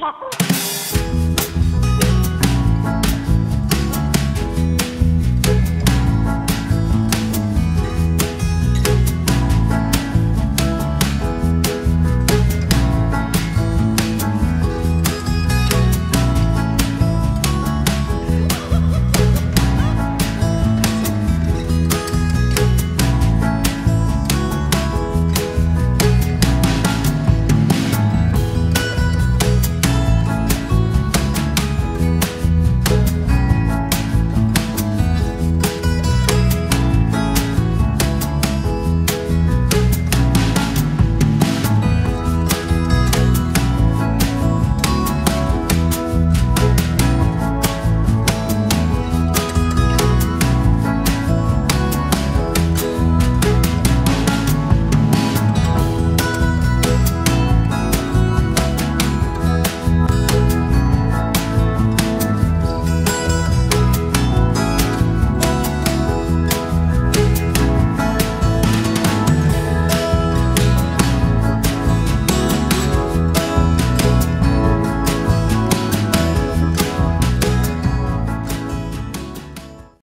Ha ha!